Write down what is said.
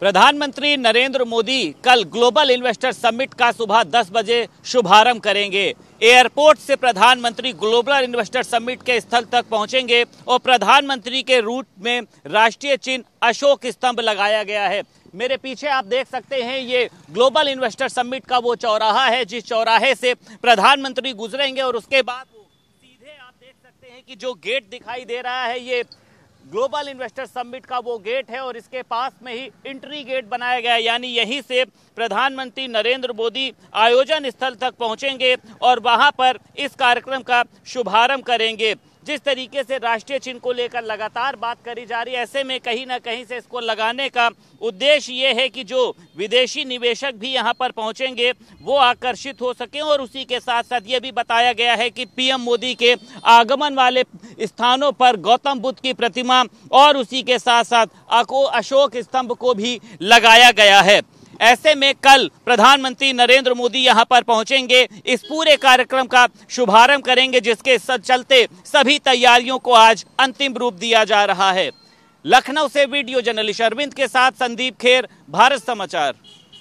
प्रधानमंत्री नरेंद्र मोदी कल global investor summit का सुबह 10 बजे शुभारंभ करेंगे। एयरपोर्ट से प्रधानमंत्री ग्लोबल इन्वेस्टर समिट के स्थल तक पहुँचेंगे और प्रधानमंत्री के रूट में राष्ट्रीय चिन्ह अशोक स्तंभ लगाया गया है। मेरे पीछे आप देख सकते हैं, ये ग्लोबल इन्वेस्टर समिट का वो चौराहा है, जिस चौराहे से प्रधानमंत्री गुजरेंगे और उसके बाद वो सीधे आप देख सकते हैं कि जो गेट दिखाई दे रहा है, ये ग्लोबल इन्वेस्टर समिट का वो गेट है और इसके पास में ही इंट्री गेट बनाया गया है। यानी यहीं से प्रधानमंत्री नरेंद्र मोदी आयोजन स्थल तक पहुँचेंगे और वहाँ पर इस कार्यक्रम का शुभारंभ करेंगे। जिस तरीके से राष्ट्रीय चिन्ह को लेकर लगातार बात करी जा रही है, ऐसे में कहीं ना कहीं से इसको लगाने का उद्देश्य ये है कि जो विदेशी निवेशक भी यहाँ पर पहुँचेंगे, वो आकर्षित हो सकें और उसी के साथ साथ ये भी बताया गया है कि पीएम मोदी के आगमन वाले स्थानों पर गौतम बुद्ध की प्रतिमा और उसी के साथ साथ अशोक स्तंभ को भी लगाया गया है। ऐसे में कल प्रधानमंत्री नरेंद्र मोदी यहाँ पर पहुँचेंगे। इस पूरे कार्यक्रम का शुभारंभ करेंगे, जिसके चलते सभी तैयारियों को आज अंतिम रूप दिया जा रहा है। लखनऊ से वीडियो जर्नलिस्ट अरविंद के साथ संदीप खेर, भारत समाचार।